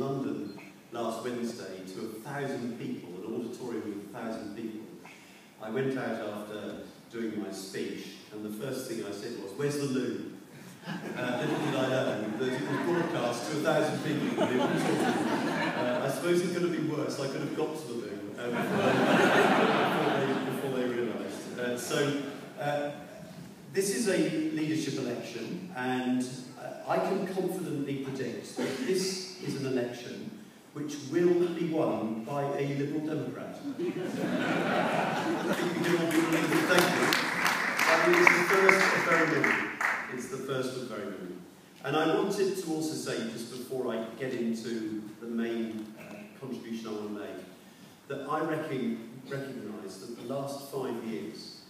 London last Wednesday to a thousand people, an auditorium with a thousand people. I went out after doing my speech, and the first thing I said was, Where's the loo? Uh, little did I know that it was broadcast to a thousand people. Uh, I suppose it could have been worse. I could have got to the loo uh, before they, before they, realised. Uh, so, uh, this is a leadership election, and uh, I can confidently predict that this is an election which will be won by a Liberal Democrat. Thank you. And it is the first of very many. It's the first of very many. And I wanted to also say, just before I get into the main uh, contribution I want to make, that I recognise that the last five years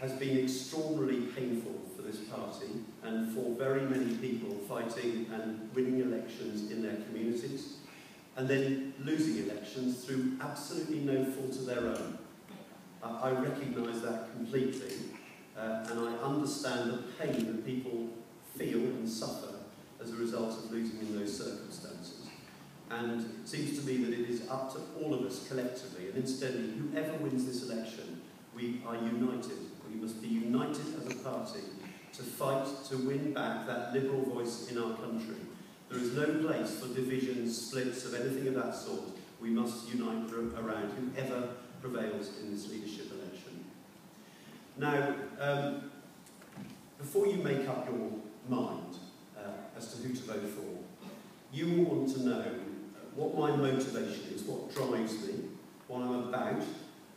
has been extraordinarily painful for this party and for very many people fighting and winning elections in their communities and then losing elections through absolutely no fault of their own. I, I recognise that completely uh, and I understand the pain that people feel and suffer as a result of losing in those circumstances. And it seems to me that it is up to all of us collectively, and incidentally, whoever wins this election, we are united. We must be united as a party to fight to win back that liberal voice in our country. There is no place for divisions, splits of anything of that sort. We must unite around whoever prevails in this leadership election. Now, um, before you make up your mind uh, as to who to vote for, you will want to know uh, what my motivation is, what drives me, what I'm about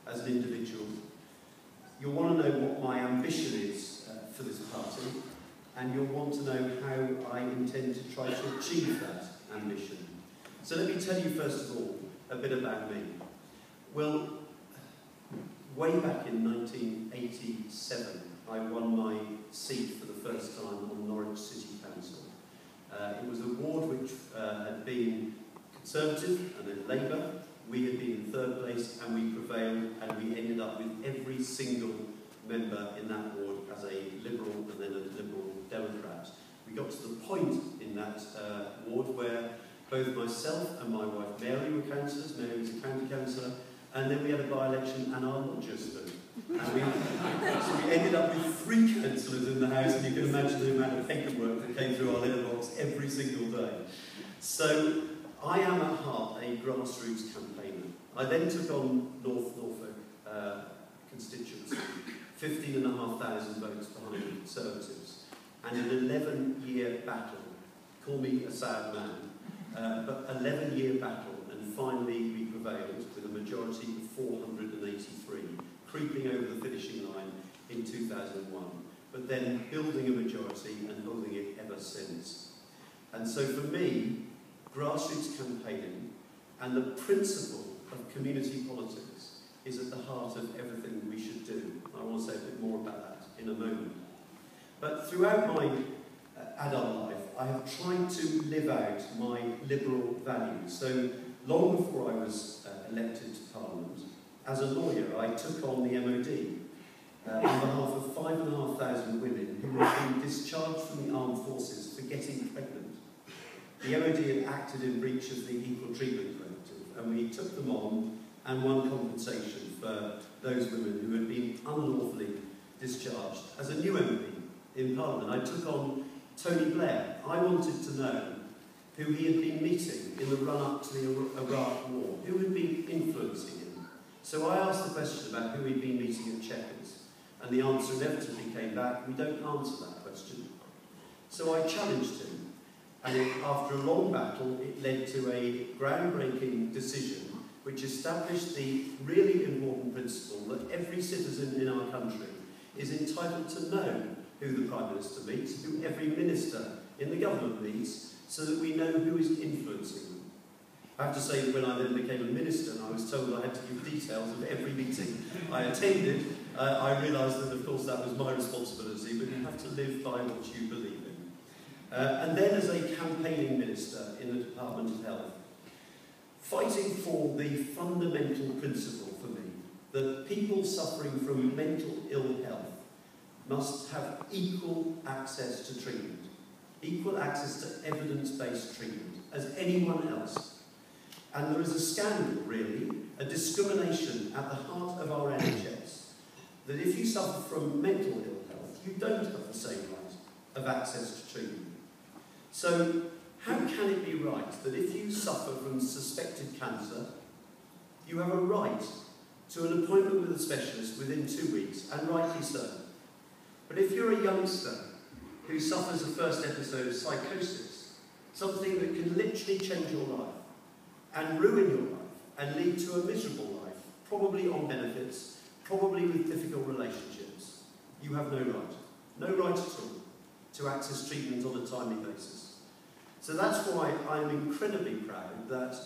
as an individual. You'll want to know what my ambition is uh, for this party, and you'll want to know how I intend to try to achieve that ambition. So let me tell you first of all a bit about me. Well, way back in 1987, I won my seat for the first time on Norwich City Council. Uh, it was a ward which uh, had been Conservative and then Labour. We had been in third place and we prevailed and we ended up with every single member in that ward as a Liberal and then a Liberal Democrat. We got to the point in that uh, ward where both myself and my wife Mary were councillors, Mary was a county councillor, and then we had a by-election and our lodger stood. And we, so we ended up with three councillors in the House, and you can imagine the amount of paperwork that came through our letterbox every single day. So I am at heart a grassroots campaigner. I then took on North Norfolk uh, constituency, 15,500 votes behind the Conservatives, and an 11-year battle. Call me a sad man, uh, but 11-year battle, and finally we prevailed with a majority of 483, creeping over the finishing line in 2001, but then building a majority and holding it ever since. And so for me, grassroots campaigning and the principle of community politics is at the heart of everything we should do. I want to say a bit more about that in a moment. But throughout my uh, adult life, I have tried to live out my liberal values. So long before I was uh, elected to Parliament, as a lawyer, I took on the MOD uh, on behalf of 5,500 women who were being discharged from the armed forces for getting pregnant. The MOD had acted in breach of the Equal Treatment Directive, and we took them on and won compensation for those women who had been unlawfully discharged. As a new MP in Parliament, I took on Tony Blair. I wanted to know who he had been meeting in the run-up to the Iraq War, who had been influencing him. So I asked the question about who he'd been meeting at Chequers, and the answer inevitably came back, we don't answer that question. So I challenged him and it, after a long battle, it led to a groundbreaking decision which established the really important principle that every citizen in our country is entitled to know who the Prime Minister meets, who every minister in the government meets, so that we know who is influencing them. I have to say when I then became a minister and I was told I had to give details of every meeting I attended, uh, I realised that of course that was my responsibility, but you have to live by what you believe in. Uh, and then as a campaigning minister in the Department of Health, fighting for the fundamental principle for me that people suffering from mental ill health must have equal access to treatment, equal access to evidence-based treatment as anyone else And there is a scandal, really, a discrimination at the heart of our NHS, that if you suffer from mental ill health, you don't have the same right of access to treatment. So, how can it be right that if you suffer from suspected cancer, you have a right to an appointment with a specialist within two weeks, and rightly so. But if you're a youngster who suffers a first episode of psychosis, something that can literally change your life and ruin your life and lead to a miserable life, probably on benefits, probably with difficult relationships, you have no right. No right at all to access treatment on a timely basis. So that's why I'm incredibly proud that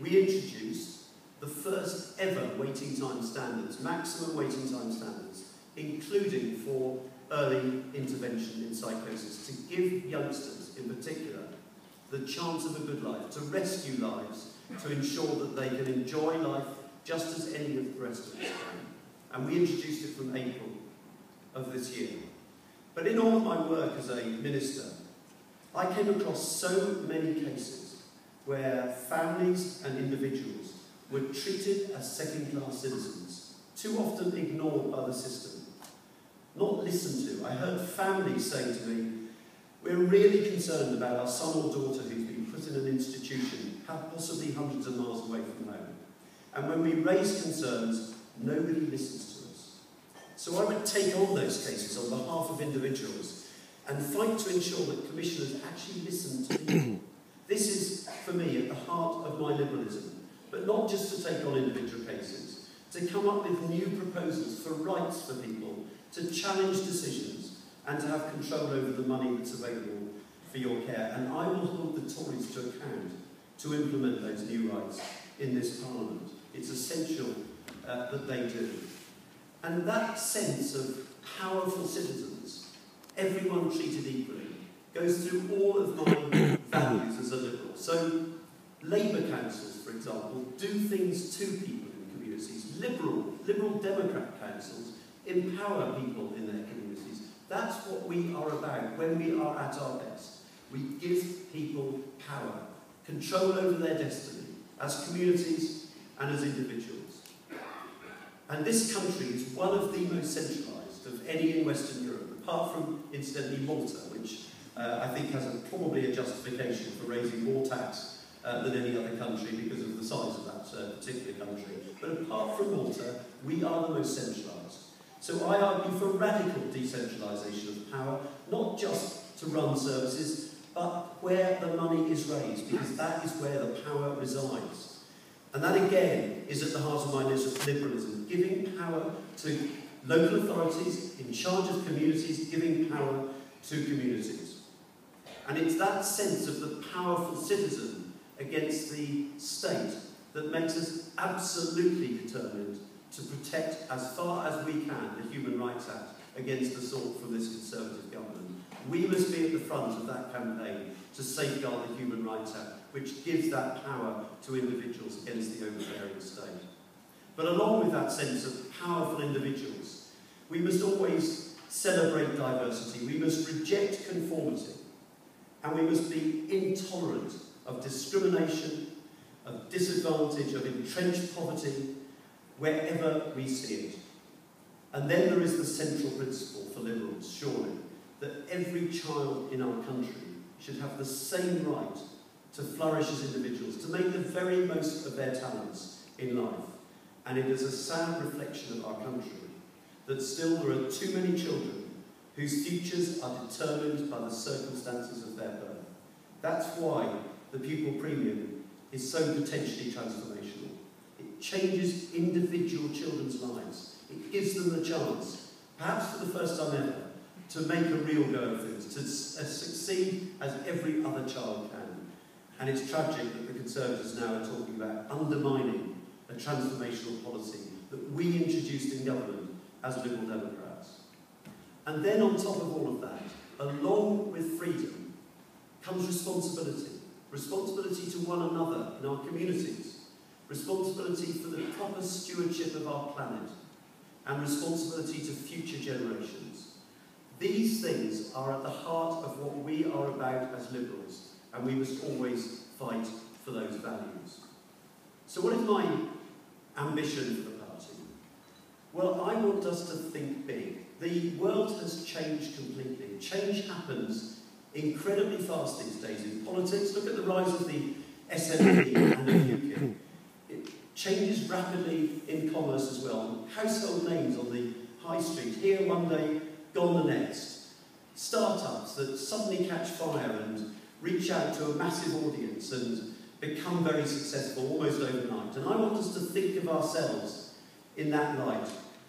we introduced the first ever waiting time standards, maximum waiting time standards, including for early intervention in psychosis, to give youngsters in particular the chance of a good life, to rescue lives, to ensure that they can enjoy life just as any of the rest of us can. And we introduced it from April of this year. But in all of my work as a minister, I came across so many cases where families and individuals were treated as second-class citizens, too often ignored by the system, not listened to. I heard families saying to me, we're really concerned about our son or daughter who's been put in an institution, possibly hundreds of miles away from home. And when we raise concerns, nobody listens to us. So I would take on those cases on behalf of individuals and fight to ensure that commissioners actually listen to people. this is, for me, at the heart of my liberalism but not just to take on individual cases, to come up with new proposals for rights for people, to challenge decisions, and to have control over the money that's available for your care. And I will hold the Tories to account to implement those new rights in this Parliament. It's essential uh, that they do. And that sense of powerful citizens, everyone treated equally, goes through all of my values as a Liberal. So Labour councils, for example, do things to people in communities. Liberal, Liberal Democrat councils empower people in their communities. That's what we are about when we are at our best. We give people power, control over their destiny, as communities and as individuals. And this country is one of the most centralised of any in Western Europe, apart from, incidentally, Malta, which uh, I think has a, probably a justification for raising more tax uh, than any other country because of the size of that uh, particular country. But apart from Malta, we are the most centralised. So I argue for radical decentralisation of power, not just to run services, but where the money is raised, because that is where the power resides. And that again is at the heart of my liberalism, giving power to local authorities in charge of communities, giving power to communities. And it's that sense of the powerful citizen against the state that makes us absolutely determined to protect as far as we can the Human Rights Act against the assault from this Conservative government. We must be at the front of that campaign to safeguard the Human Rights Act, which gives that power to individuals against the overbearing state. But along with that sense of powerful individuals, we must always celebrate diversity. We must reject conformity. And we must be intolerant of discrimination, of disadvantage, of entrenched poverty, wherever we see it. And then there is the central principle for Liberals, surely, that every child in our country should have the same right to flourish as individuals, to make the very most of their talents in life. And it is a sad reflection of our country that still there are too many children whose futures are determined by the circumstances of their birth. That's why the pupil premium is so potentially transformational. It changes individual children's lives. It gives them the chance, perhaps for the first time ever, to make a real go of things, to uh, succeed as every other child can. And it's tragic that the Conservatives now are talking about undermining a transformational policy that we introduced in government as Liberal Democrats. And then on top of all of that, along with freedom, comes responsibility. Responsibility to one another in our communities. Responsibility for the proper stewardship of our planet. And responsibility to future generations. These things are at the heart of what we are about as Liberals, and we must always fight for those values. So, what is my ambition? Well, I want us to think big. The world has changed completely. Change happens incredibly fast these days in politics. Look at the rise of the SNP and the UKIP. It changes rapidly in commerce as well. Household names on the high street, here one day, gone the next. Startups that suddenly catch fire and reach out to a massive audience and become very successful almost overnight. And I want us to think of ourselves in that light.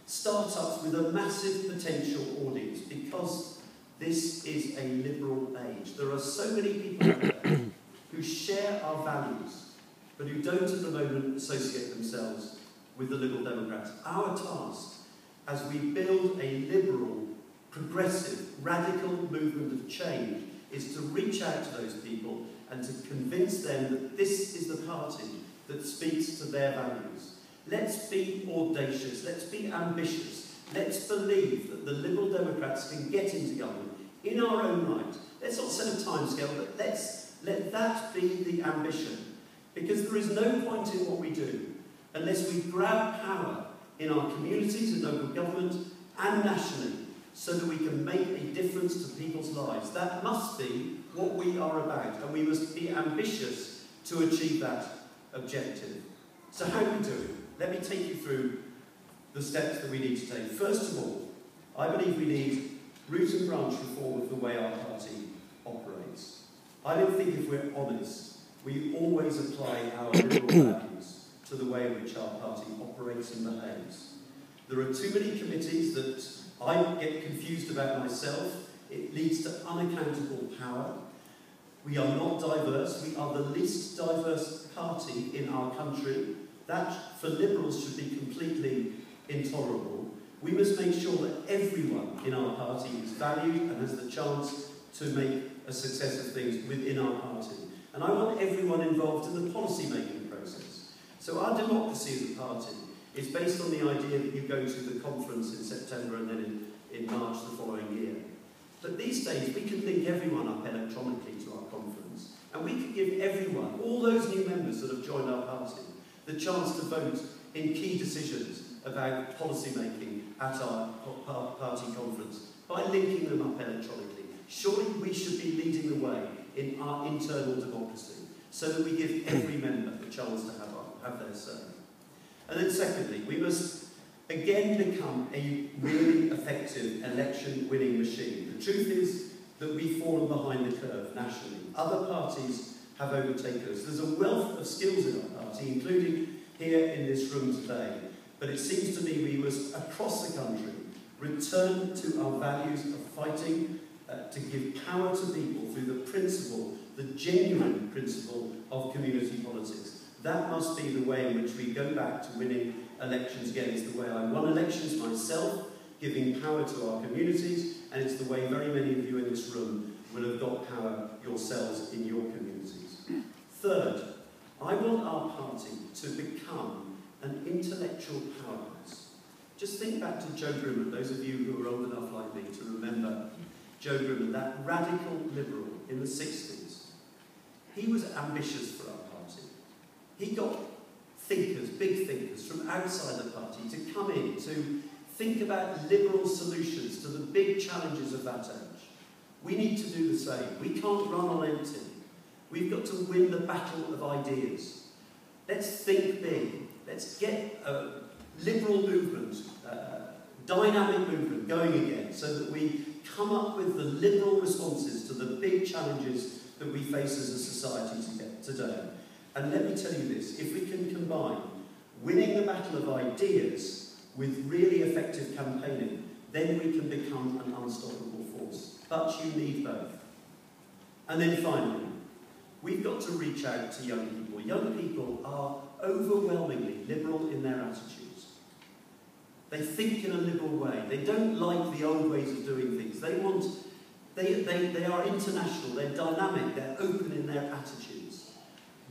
Startups with a massive potential audience because this is a liberal age. There are so many people out there who share our values, but who don't at the moment associate themselves with the Liberal Democrats. Our task, as we build a liberal, progressive, radical movement of change, is to reach out to those people and to convince them that this is the party that speaks to their values. Let's be audacious, let's be ambitious, let's believe that the Liberal Democrats can get into government in our own right. Let's not set a timescale, but let's let that be the ambition. Because there is no point in what we do unless we grab power in our communities and local government and nationally so that we can make a difference to people's lives. That must be what we are about, and we must be ambitious to achieve that objective. So, how do we do it? Let me take you through the steps that we need to take. First of all, I believe we need root and branch reform of the way our party operates. I don't think if we're honest, we always apply our liberal values to the way in which our party operates and behaves. There are too many committees that I get confused about myself. It leads to unaccountable power. We are not diverse. We are the least diverse party in our country. That, for Liberals, should be completely intolerable. We must make sure that everyone in our party is valued and has the chance to make a success of things within our party. And I want everyone involved in the policy making process. So our democracy as a party is based on the idea that you go to the conference in September and then in, in March the following year. But these days, we can link everyone up electronically to our conference, and we can give everyone, all those new members that have joined our party, the chance to vote in key decisions about policy making at our party conference by linking them up electronically. Surely we should be leading the way in our internal democracy so that we give every member the chance to have, our, have their say. And then secondly, we must again become a really effective election winning machine. The truth is that we've fallen behind the curve nationally. Other parties have overtaken us. There's a wealth of skills party, including here in this room today. But it seems to me we must, across the country, return to our values of fighting uh, to give power to people through the principle, the genuine principle of community politics. That must be the way in which we go back to winning elections again. It's the way I won elections myself, giving power to our communities, and it's the way very many of you in this room will have got power yourselves in your communities. Third, I want our party to become an intellectual powerhouse. Just think back to Joe Grimond, those of you who are old enough like me to remember Joe Grimond, that radical liberal in the 60s. He was ambitious for our party. He got thinkers, big thinkers from outside the party to come in to think about liberal solutions to the big challenges of that age. We need to do the same. We can't run on empty. We've got to win the battle of ideas. Let's think big. Let's get a liberal movement, a dynamic movement going again so that we come up with the liberal responses to the big challenges that we face as a society today. And let me tell you this, if we can combine winning the battle of ideas with really effective campaigning, then we can become an unstoppable force. But you need both. And then finally, we've got to reach out to young people. Young people are overwhelmingly liberal in their attitudes. They think in a liberal way. They don't like the old ways of doing things. They want, they, they, they are international, they're dynamic, they're open in their attitudes.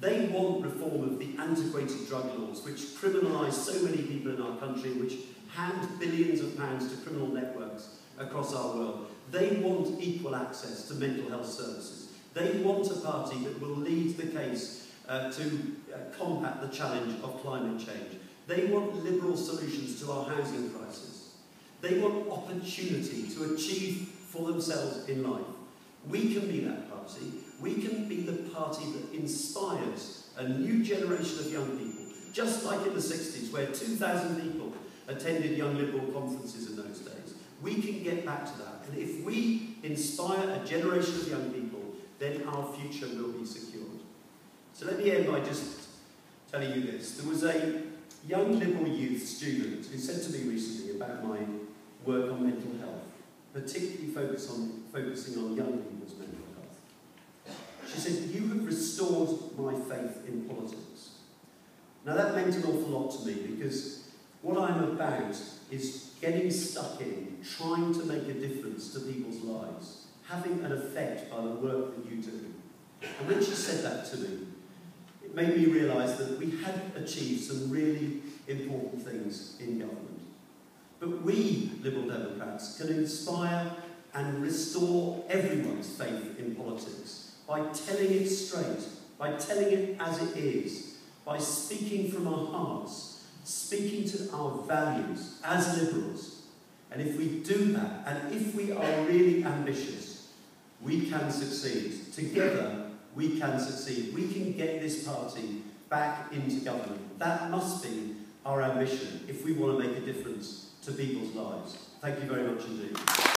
They want reform of the antiquated drug laws, which criminalise so many people in our country, which hand billions of pounds to criminal networks across our world. They want equal access to mental health services. They want a party that will lead the case uh, to uh, combat the challenge of climate change. They want liberal solutions to our housing crisis. They want opportunity to achieve for themselves in life. We can be that party. We can be the party that inspires a new generation of young people, just like in the 60s, where 2,000 people attended young liberal conferences in those days. We can get back to that. And if we inspire a generation of young people, then our future will be secured. So let me end by just telling you this. There was a young liberal youth student who said to me recently about my work on mental health, particularly focus on, focusing on young people's mental health. She said, You have restored my faith in politics. Now that meant an awful lot to me because what I'm about is getting stuck in, trying to make a difference to people's lives, having an effect by the work that you do. And when she said that to me, it made me realise that we had achieved some really important things in government. But we, Liberal Democrats, can inspire and restore everyone's faith in politics by telling it straight, by telling it as it is, by speaking from our hearts, speaking to our values as Liberals. And if we do that, and if we are really ambitious, we can succeed. Together, we can succeed. We can get this party back into government. That must be our ambition if we want to make a difference to people's lives. Thank you very much indeed.